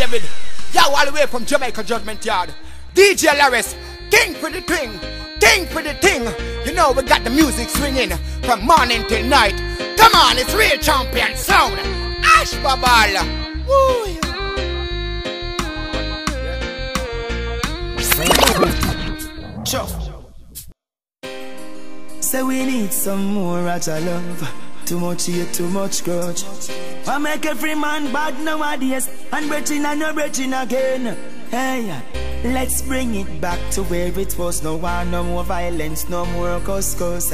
David. Yo, all the way from Jamaica Judgment Yard. DJ Lorest, king for the thing, king for the thing. You know we got the music swinging from morning till night. Come on, it's real champion sound. Ash Babal. Woo. Say we need some more Raja love. Too much hate, too much grudge. I make every man bad nowadays and breaching and breaching again. Hey, let's bring it back to where it was. No war, no more violence, no more cuss cuss.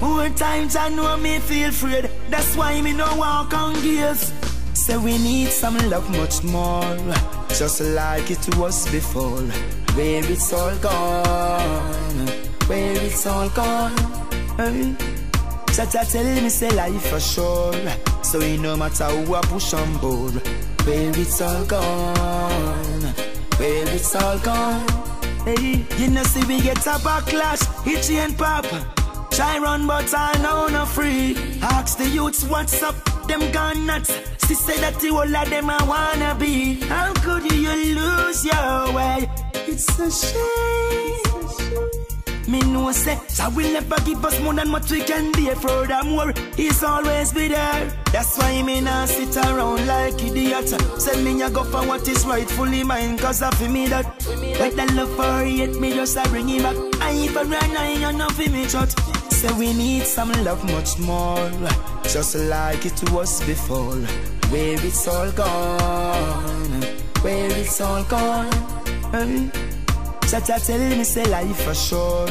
More times I know me feel afraid. That's why me no walk on gears. Say we need some love much more, just like it was before. Where it's all gone, where it's all gone. Hey. Chacha tell me say life for sure, so it no matter who I push on board. Where it's all gone, where it's all gone. Hey, you know see we get up a backlash, itchy and pop. Try run but I know no free. Ask the youths what's up, them gone nuts. She say that the whole of them I wanna be. How could you lose your way? It's a shame. Me know say, I will never give us more than what we can be. Furthermore, he's always be there. That's why me not sit around like idiot. Send me a go for what is rightfully mine. Cause I feel me that. Whether love for hate me, just I bring it back. I even run, I ain't enough for me shot. Say we need some love much more. Just like it was before. Where it's all gone. Where it's all gone. Hey. Chacha tell me say life for sure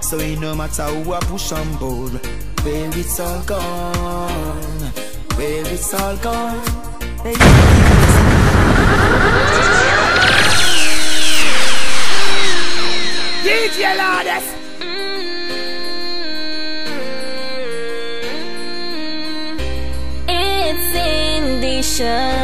So it no matter who I push on board Where it's all gone Where it's all gone hey. DJ Lorest. It's Indeisha And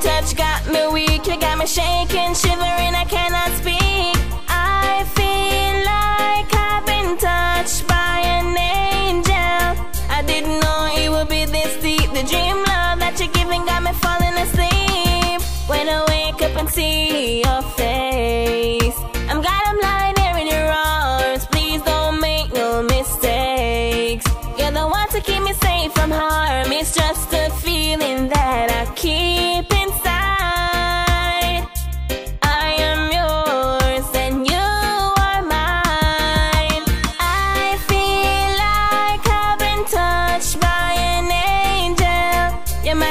touch got me weak. You got me shaking, shivering, I cannot speak. I feel like I've been touched by an angel. I didn't know it would be this deep. The dream love that you're giving got me falling asleep. When I wake up and see your face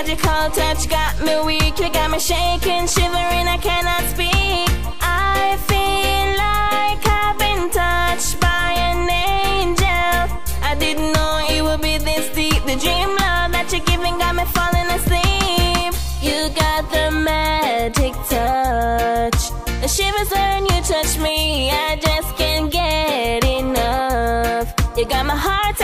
magical touch got me weak. You got me shaking, shivering, I cannot speak. I feel like I've been touched by an angel. I didn't know it would be this deep. The dream love that you're giving got me falling asleep. You got the magic touch. The shivers when you touch me I just can't get enough. You got my heart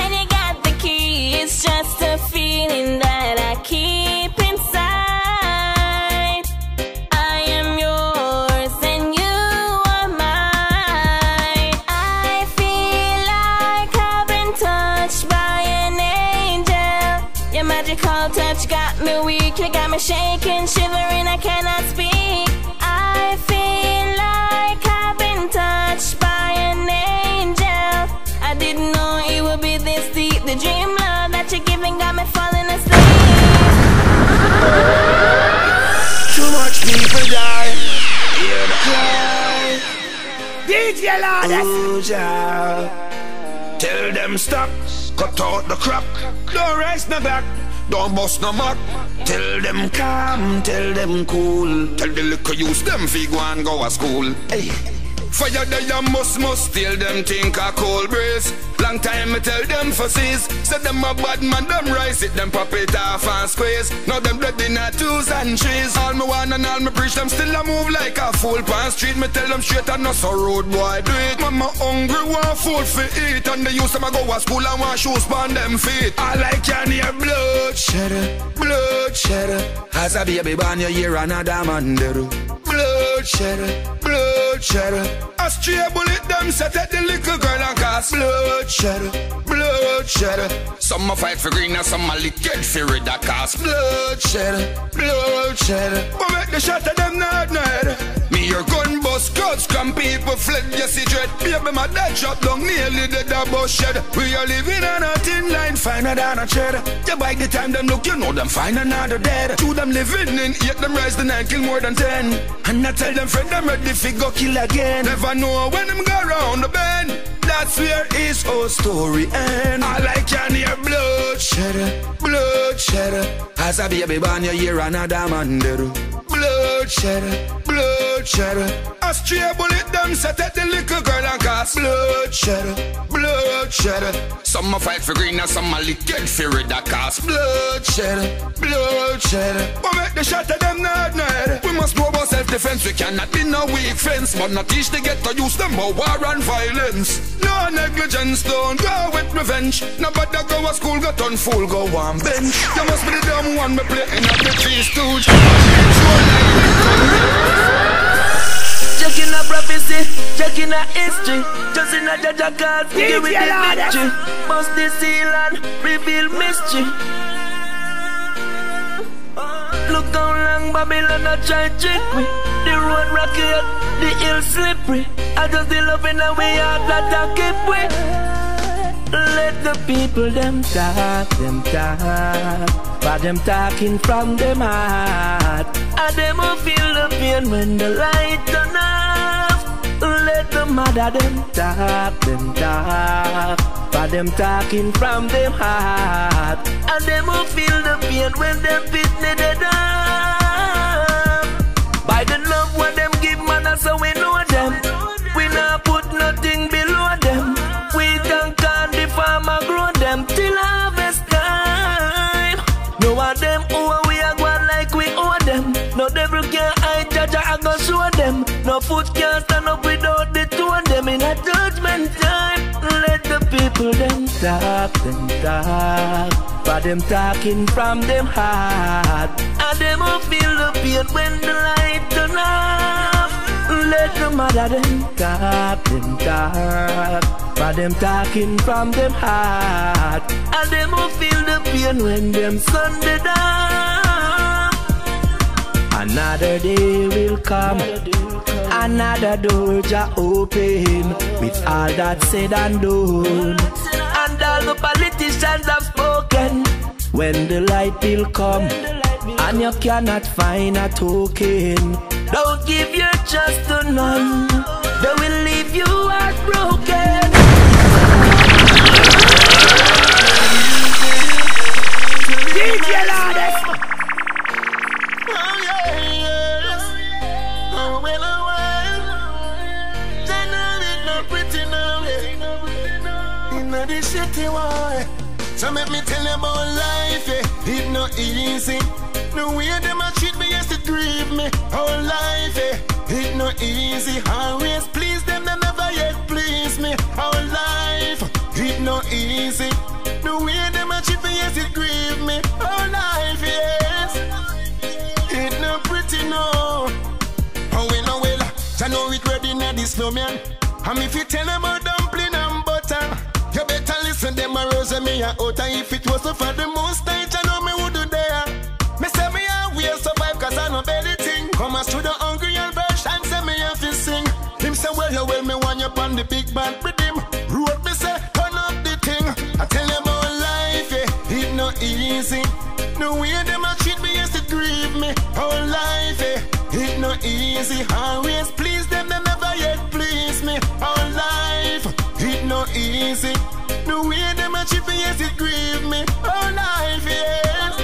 Your magical touch got me weak. You got me shaking, shivering, I cannot speak. I feel like I've been touched by an angel. I didn't know it would be this deep. The dream love that you're giving got me falling asleep. Too much people die. Hear the cry DJ Lorest. Ooh, child. Tell them stop. Cut out the crap. Don't raise no back don't bust no mouth. Tell them calm, tell them cool. Tell the little use them fi go and go a school. Hey. Fire they a must must Tell them think a cold breeze. Long time me tell them for seize. Say them a bad man, them rise it Them pop it off and squeeze. Now them dead in a twos and threes. All me want and all me preach Them still a move like a fool pan street. Me tell them straight and not so road boy do it. Mama hungry want food for eat. And they use them go a school and want shoes on them feet. I like can shedder Blood shedder As a baby born you hear another man there bloodshed, bloodshed. A stray bullet them set at the little girl and cast bloodshed, bloodshed. Some a fight for green and some a get for red that cast bloodshed, bloodshed. But make the shot of them not head. Me come people fled, yes it dread. Baby my dad shot down nearly dead a shed. We are living on a thin line, finer than a tread. Yeah, by the time them look, you know them find another dead. Two them living in eight, them rise the nine, kill more than ten. And I tell them friend, them ready fi go kill again. Never know when them go round the bend. That's where his whole story end. I like can hear bloodshed, bloodshed. As a baby born, you hear another man dead. Bloodshed, bloodshed. A stray bullet them set at the little girl and cast bloodshed, bloodshed. Some a fight for green and some a lick get for red that cast bloodshed, bloodshed. But make the shot of them not dead. We must know about self-defense. We cannot be no weak fence, but not teach the get to use them for war and violence. No negligence, don't go with revenge. Nobody go to school, got on full, go on bench. You must be the dumb one, me play in the three stooge. Checking a prophecy, checking a history. Just in a judge a call, give with the victory. Bust the seal and reveal mystery. Look how long Babylon a try trick me. The road rocky, the hill slippery. I just the love in the way out that I keep with. Let the people them talk, them talk. But them talking from them heart. And them will feel the pain when the light turn off. Let the mother them talk, them talk. But them talking from them heart. And them will feel the pain when them pit the down. By the love what them give man, so we know up without the two of them in a judgment time. Let the people them talk, them talk. But them talking from them heart. And them will feel the pain when the light turn off. Let the mother them talk, them talk. But them talking from them heart. And them will feel the pain when them sun the down. Another day will come. Another door ja open with all that said and done. And all the politicians have spoken. When the light will come, and you cannot find a token. Don't give your trust to none. They will leave you heartbroken. DJ Lorest. So make me tell you about life, yeah. It not easy. The way them a treat me, yes, it grieve me. Whole life, yeah. It not easy. Always please them, they never yet please me. Whole life, it not easy. The way them a treat me, yes, it grieve me. Whole life, yes. It no pretty no. Oh well, oh well. I know it ready now this slow man. And if you tell them about rose and me a utter. If it was not for the most night, I know me would do there. Me say me a will survive cause I know better thing. Come as to the hungry and birch and say me have to sing. Him say well, oh, well me want you on the big band with him. Road me say turn up the thing. I tell you about life, yeah, it no easy. The way them a treat me, yes, it grieve me. Whole life, eh, it no easy. Always please them, they never yet please me. Whole life, it no easy. Treat yes, it grieve me. Whole life, yes,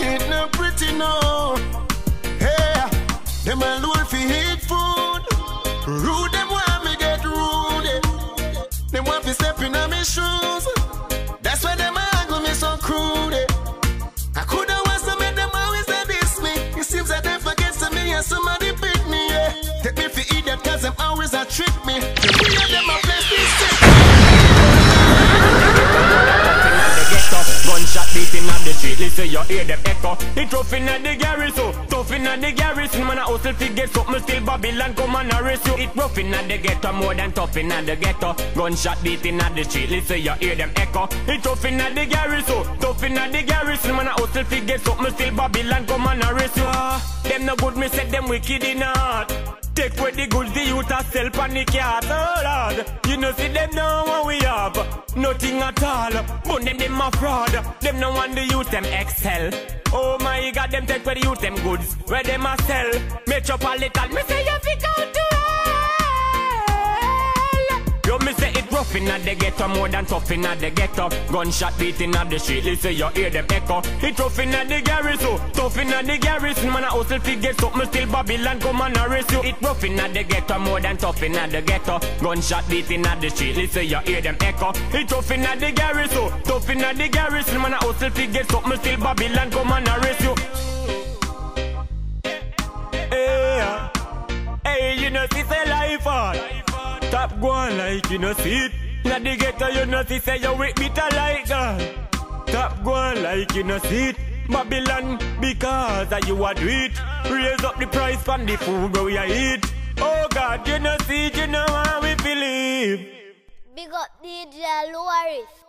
it no pretty, no. Hey, them alone fi eat food. Rude them want me get rude. Them want fi step in on me shoes. That's why them angle me so crude. I coulda was to make them always they diss me. It seems that they forget to me and somebody pick me. Yeah. Take me for idiot cause them always a trick me. Way of them him at the street, listen you hear them echo. It rough inna the garrison, tough inna the garrison. Man I hustle fi get something, still Babylon come and arrest you. It rough inna the ghetto, more than tough inna the ghetto. Gunshot beat inna the street, listen you hear them echo. It rough inna the garrison, tough inna the garrison. Man a hustle fi get something, still Babylon come and arrest you. Ah, them no good, me said them wicked in heart. Take away the goods the youth a sell pan the cat, oh lord You know see them know what we have. Nothing at all. But them them a fraud. Them no want the youth them excel. Oh my god them take away the youth them goods Where them a sell. Metropolitan Me say you fi go to rough inna the ghetto, more than tough inna the ghetto. Gunshot beat inna the street, listen you hear them echo. It rough inna the garrison, tough inna the garrison. Man a hustle fi get something, still Babylon come and arrest you. It rough inna the ghetto, more than tough inna the ghetto. Gunshot beat inna the street, listen you hear them echo. It rough inna the garrison, tough inna the garrison. Man a hustle fi get something, still Babylon come and arrest you. Hey, you know, life hard. Top go on like you know see it. Now the ghetto you know see say you with bitter like that. Top go on like you know see it. Babylon because of you a do it. Raise up the price on the food where we eat. Oh God, you know see it, you know how we believe. Big up DJ Lorest.